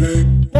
babe.